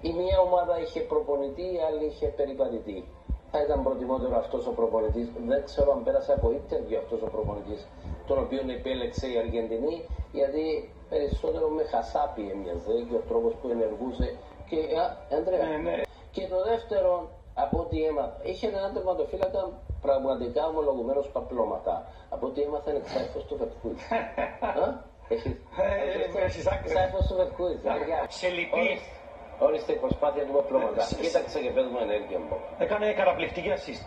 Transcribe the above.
Η μία ομάδα είχε προπονητή, η άλλη είχε περιπατητή. Θα ήταν προτιμότερο αυτός ο προπονητής. Δεν ξέρω αν πέρασε από ίντερβιου αυτός ο προπονητής, τον οποίο επέλεξε η Αργεντινή, γιατί περισσότερο με χασάπι έμοιαζε και ο τρόπος που ενεργούσε. Και, α, Ανδρέα, Ναι, ναι. και το δεύτερο, από ό,τι έμαθα, είχε έναν τερματοφύλακα πραγματικά ομολογουμένος παπλώματα. Από ό,τι έμαθα είναι ξάφο του Βερκούιτ. Έχει. Ε, εσείς άκρες. Ξάφο του Βερκούιτ. Σε λυπείς. Ορίστε η προσπάθεια του παπλώματα. Ε, σε- Κοίταξε και πες μου ενέργεια μου. Έκανε καταπληκτική assist.